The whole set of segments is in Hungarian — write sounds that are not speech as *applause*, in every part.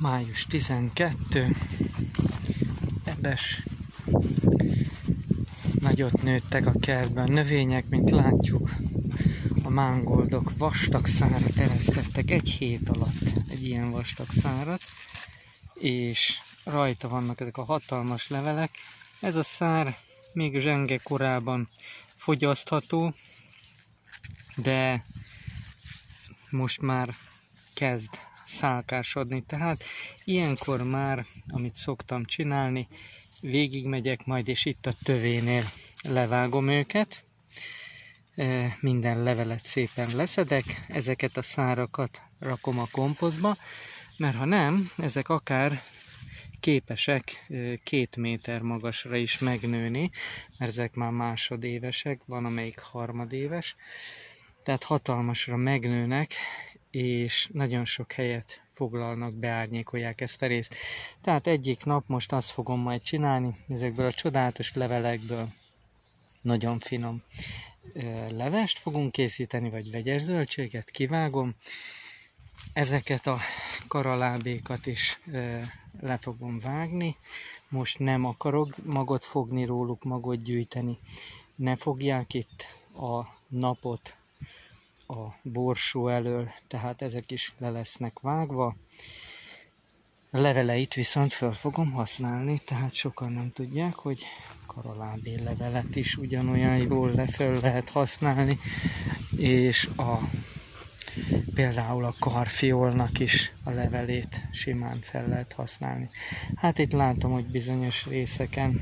május 12, ebes, nagyot nőttek a kertben. A növények, mint látjuk, a mángoldok vastag szárat eresztettek egy hét alatt, egy ilyen vastag szárat, és rajta vannak ezek a hatalmas levelek. Ez a szár még zsenge korában fogyasztható, de most már kezd szálkásodni. Tehát ilyenkor már, amit szoktam csinálni, végigmegyek majd, és itt a tövénél levágom őket, minden levelet szépen leszedek, ezeket a szárakat rakom a komposztba, mert ha nem, ezek akár képesek két méter magasra is megnőni, mert ezek már másodévesek, van amelyik harmadéves, tehát hatalmasra megnőnek, és nagyon sok helyet foglalnak, beárnyékolják ezt a részt. Tehát egyik nap most azt fogom majd csinálni, ezekből a csodálatos levelekből nagyon finom levest fogunk készíteni, vagy vegyes zöldséget kivágom. Ezeket a karalábékat is le fogom vágni. Most nem akarok magot fogni róluk, magot gyűjteni. Ne fogják itt a napot a borsó elől, tehát ezek is le lesznek vágva. Leveleit viszont föl fogom használni, tehát sokan nem tudják, hogy karalábé levelet is ugyanolyan jól leföl lehet használni, és a például a karfiolnak is a levelét simán fel lehet használni. Hát itt látom, hogy bizonyos részeken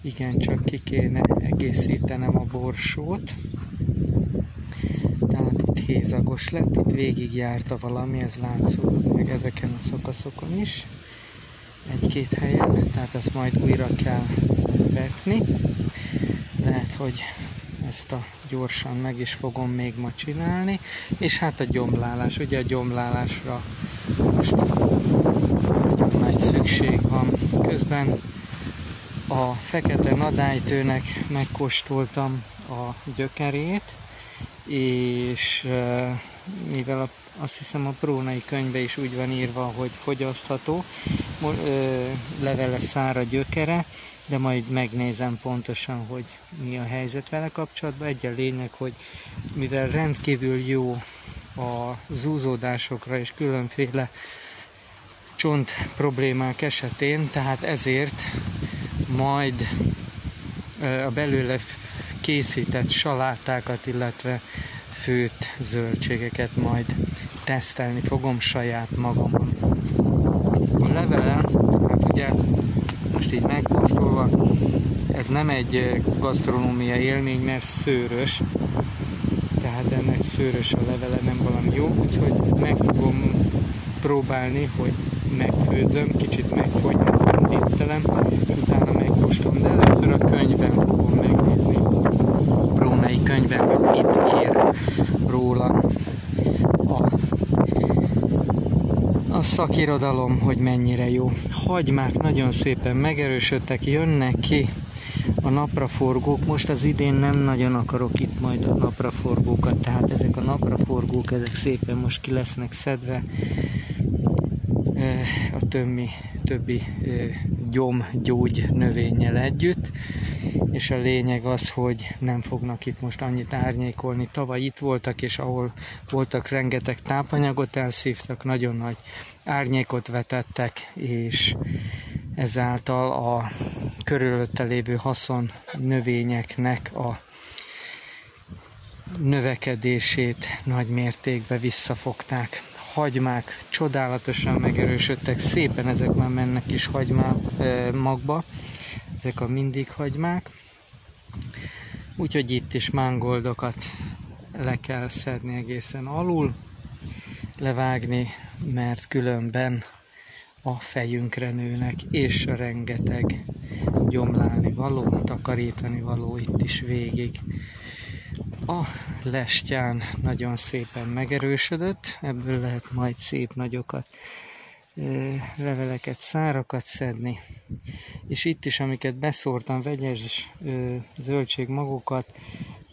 igencsak ki kéne egészítenem a borsót, hézagos lett, itt végigjárta valami, ez látszott meg ezeken a szakaszokon is, egy-két helyen, tehát ezt majd újra kell vetni. Lehet, hogy ezt a gyorsan meg is fogom még ma csinálni, és hát a gyomlálás, ugye a gyomlálásra most nagyon nagy szükség van. Közben a fekete nadálytőnek megkóstoltam a gyökerét, és mivel a, azt hiszem a prónai könyvbe is úgy van írva, hogy fogyasztható, levele szára gyökere, de majd megnézem pontosan, hogy mi a helyzet vele kapcsolatban. Egy a lényeg, hogy mivel rendkívül jó a zúzódásokra és különféle csont problémák esetén, tehát ezért majd a belőle készített salátákat, illetve főtt zöldségeket majd tesztelni fogom saját magamon. A levele, hát ugye most így megkóstolva, ez nem egy gasztronómia élmény, mert szőrös, tehát ennek szőrös a levele, nem valami jó, úgyhogy meg fogom próbálni, hogy megfőzöm, kicsit megfogyni, ezt nem utána megkóstolom, de először a könyvben fogom megnézni Brónai könyvben, hogy mit ír róla a, a szakirodalom, hogy mennyire jó. Hagymák nagyon szépen megerősödtek, jönnek ki a napraforgók. Most az idén nem nagyon akarok itt majd a napraforgókat, tehát ezek a napraforgók, ezek szépen most ki lesznek szedve a többi, többi gyom gyógy növényel együtt és a lényeg az, hogy nem fognak itt most annyit árnyékolni. Tavaly itt voltak, és ahol voltak rengeteg tápanyagot elszívtak, nagyon nagy árnyékot vetettek, és ezáltal a körülötte lévő haszon növényeknek a növekedését nagy mértékben visszafogták. Hagymák csodálatosan megerősödtek, szépen ezek már mennek is hagymá magba, ezek a mindig hagymák. Úgyhogy itt is mángoldokat le kell szedni egészen alul, levágni, mert különben a fejünkre nőnek, és a rengeteg gyomlálni való, takarítani való itt is végig. A lestján nagyon szépen megerősödött, ebből lehet majd szép nagyokat leveleket, szárakat szedni. És itt is, amiket beszórtam, vegyes zöldségmagokat,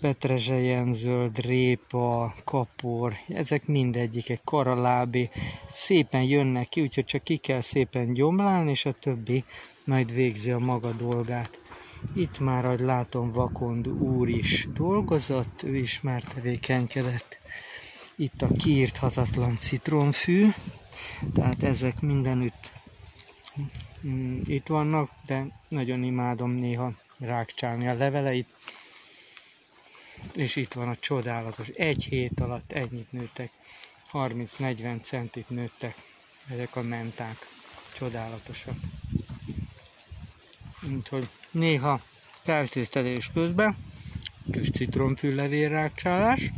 petrezselyen zöld, répa, kapor, ezek mindegyik karalábi, szépen jönnek ki, úgyhogy csak ki kell szépen gyomlálni, és a többi majd végzi a maga dolgát. Itt már, ahogy látom, Vakond úr is dolgozott, ő is már tevékenykedett. Itt a kiírthatatlan citronfű, tehát ezek mindenütt mm, itt vannak, de nagyon imádom néha rákcsálni a leveleit. És itt van a csodálatos, egy hét alatt ennyit nőttek, 30-40 centit nőttek ezek a menták, csodálatosak. Úgyhogy néha feltésztelés közben kis citromfű levélrákcsálás,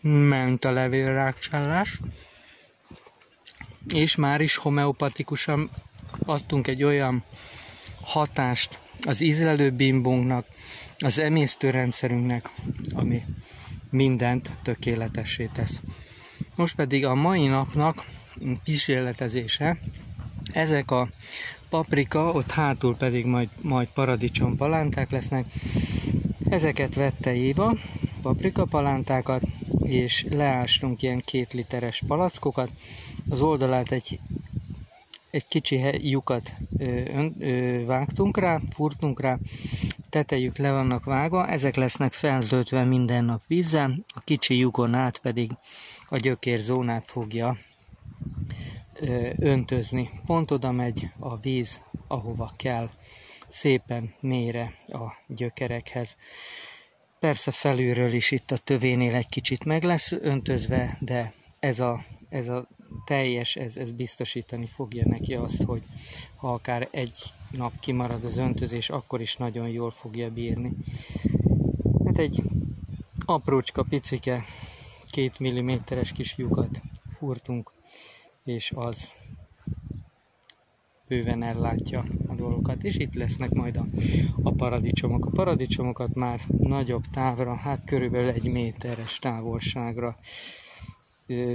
ment a levélrákcsálás, és már is homeopatikusan adtunk egy olyan hatást az ízlelő bimbunknak, az emésztőrendszerünknek, ami mindent tökéletessé tesz. Most pedig a mai napnak kísérletezése, ezek a paprika, ott hátul pedig majd, majd paradicsom palánták lesznek. Ezeket vette Éva, paprika palántákat, és leástunk ilyen két literes palackokat. Az oldalát egy, egy kicsi lyukat ö, ö, vágtunk rá, furtunk rá, tetejük le vannak vágva, ezek lesznek feltöltve minden nap vízzel, a kicsi lyukon át pedig a gyökérzónát fogja öntözni. Pont oda megy a víz, ahova kell, szépen mélyre a gyökerekhez. Persze felülről is itt a tövénél egy kicsit meg lesz öntözve, de ez a, ez a teljes, ez, ez biztosítani fogja neki azt, hogy ha akár egy nap kimarad az öntözés, akkor is nagyon jól fogja bírni. Hát egy aprócska, picike, két milliméteres kis lyukat furtunk és az bőven ellátja a dolgokat. És itt lesznek majd a, a paradicsomok. A paradicsomokat már nagyobb távra, hát körülbelül egy méteres távolságra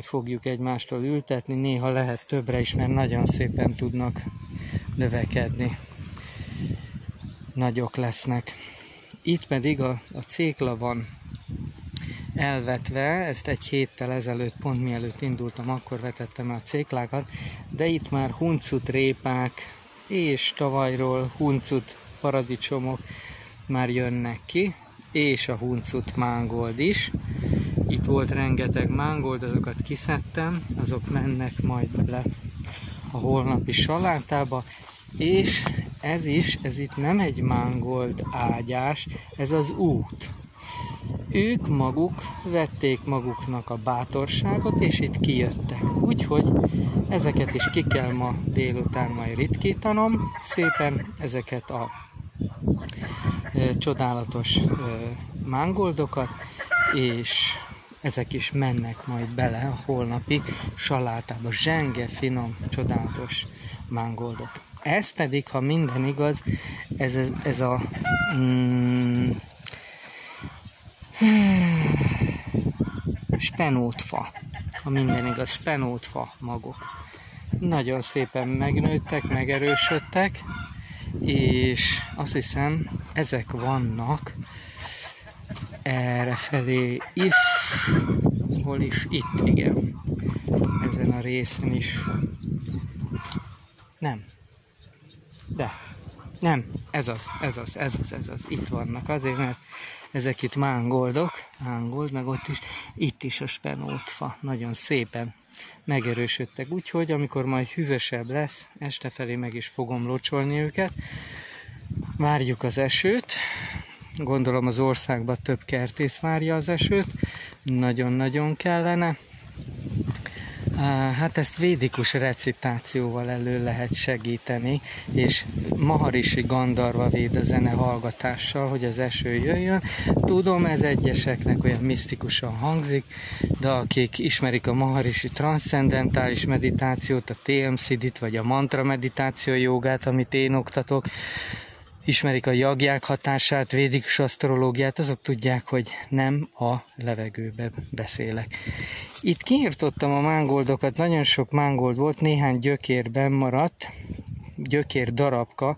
fogjuk egymástól ültetni, néha lehet többre is, mert nagyon szépen tudnak növekedni. Nagyok lesznek. Itt pedig a, a cékla van elvetve, ezt egy héttel ezelőtt, pont mielőtt indultam, akkor vetettem a céklákat, de itt már huncut répák és tavalyról huncut paradicsomok már jönnek ki, és a huncut mángold is. Itt volt rengeteg mángold, azokat kiszedtem, azok mennek majd bele a holnapi salátába, és ez is, ez itt nem egy mángold ágyás, ez az út ők maguk vették maguknak a bátorságot, és itt kijöttek. Úgyhogy ezeket is ki kell ma délután majd ritkítanom, szépen ezeket a e, csodálatos e, mángoldokat, és ezek is mennek majd bele a holnapi salátába. Zsenge, finom, csodálatos mángoldok. Ez pedig, ha minden igaz, ez, ez, ez a mm, *sighs* Spenótfa, ha minden igaz, spenótfa magok. Nagyon szépen megnőttek, megerősödtek, és azt hiszem, ezek vannak erre felé is, hol is, itt, igen, ezen a részen is. Nem. De. Nem, ez az, ez az, ez az, ez az. Itt vannak azért, mert ezek itt mángoldok, mángold, meg ott is, itt is a spenótfa, nagyon szépen megerősödtek, úgyhogy amikor majd hűvösebb lesz, este felé meg is fogom locsolni őket. Várjuk az esőt, gondolom az országban több kertész várja az esőt, nagyon-nagyon kellene, Hát ezt védikus recitációval elő lehet segíteni, és Maharishi Gandarva véd a zene hallgatással, hogy az eső jöjjön. Tudom, ez egyeseknek olyan misztikusan hangzik, de akik ismerik a Maharishi transzcendentális meditációt, a TMCD-t, vagy a mantra meditáció jogát, amit én oktatok, ismerik a jagják hatását, védikus asztrológiát, azok tudják, hogy nem a levegőbe beszélek. Itt kiirtottam a mángoldokat, nagyon sok mángold volt, néhány gyökérben maradt, gyökér darabka.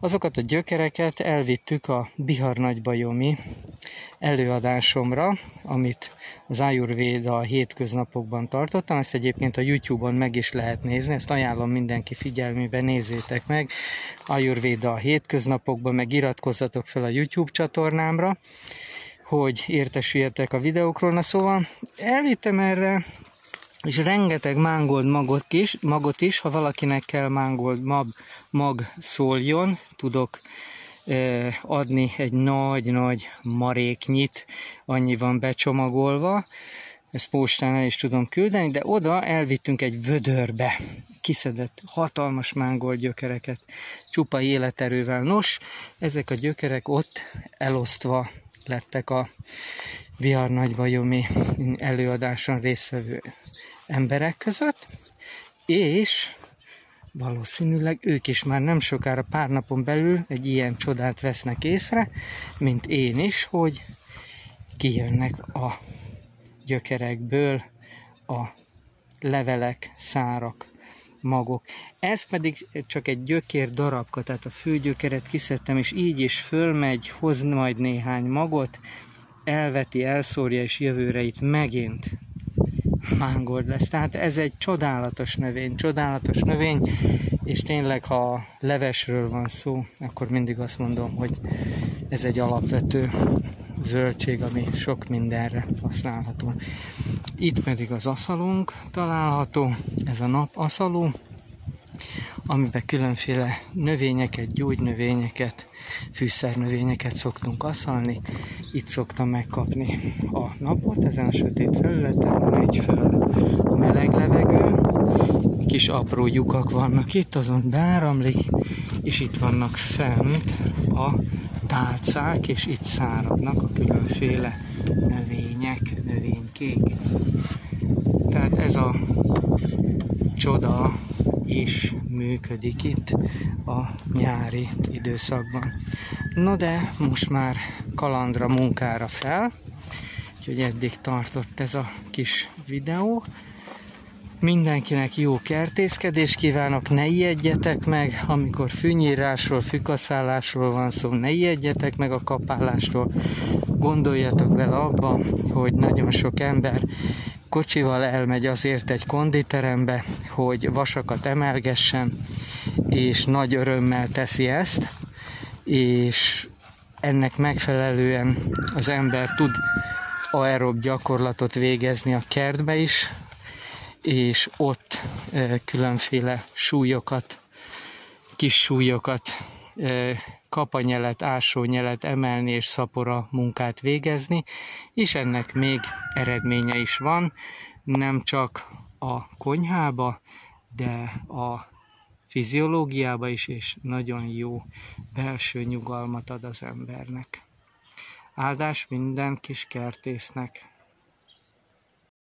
Azokat a gyökereket elvittük a Bihar Nagybajomi előadásomra, amit az Ayurveda a hétköznapokban tartottam, ezt egyébként a YouTube-on meg is lehet nézni, ezt ajánlom mindenki figyelmébe, nézzétek meg. Ayurveda a hétköznapokban, meg iratkozzatok fel a YouTube csatornámra, hogy értesüljetek a videókról. Na szóval elvittem erre és rengeteg mángold magot is, magot is, ha valakinek kell mángold mag, mag szóljon, tudok adni egy nagy-nagy maréknyit, annyi van becsomagolva, ezt postán el is tudom küldeni, de oda elvittünk egy vödörbe, kiszedett hatalmas mángold gyökereket, csupa életerővel. Nos, ezek a gyökerek ott elosztva lettek a Vihar Nagybajomi előadáson résztvevő emberek között, és valószínűleg ők is már nem sokára pár napon belül egy ilyen csodát vesznek észre, mint én is, hogy kijönnek a gyökerekből a levelek, szárak, magok. Ez pedig csak egy gyökér darabka, tehát a főgyökeret kiszedtem, és így is fölmegy, hoz majd néhány magot, elveti, elszórja, és jövőre itt megint mángold lesz. Tehát ez egy csodálatos növény, csodálatos növény, és tényleg, ha levesről van szó, akkor mindig azt mondom, hogy ez egy alapvető zöldség, ami sok mindenre használható. Itt pedig az aszalunk található, ez a nap aszaló, amiben különféle növényeket, gyógynövényeket, fűszernövényeket szoktunk aszalni. Itt szoktam megkapni a napot, ezen a sötét felületen van egy föl a meleg levegő, kis apró lyukak vannak itt, azon beáramlik, és itt vannak fent a tálcák, és itt száradnak a különféle növények, növénykék. Tehát ez a csoda is működik itt a nyári időszakban. No de most már kalandra munkára fel, úgyhogy eddig tartott ez a kis videó. Mindenkinek jó kertészkedést kívánok, ne ijedjetek meg, amikor fűnyírásról, fűkaszálásról van szó, ne ijedjetek meg a kapálásról. Gondoljatok bele abba, hogy nagyon sok ember kocsival elmegy azért egy konditerembe, hogy vasakat emelgessen, és nagy örömmel teszi ezt, és ennek megfelelően az ember tud aerob gyakorlatot végezni a kertbe is, és ott különféle súlyokat, kis súlyokat, kapanyelet, ásónyelet emelni és szapora munkát végezni, és ennek még eredménye is van, nem csak a konyhába, de a fiziológiába is, és nagyon jó belső nyugalmat ad az embernek. Áldás minden kis kertésznek!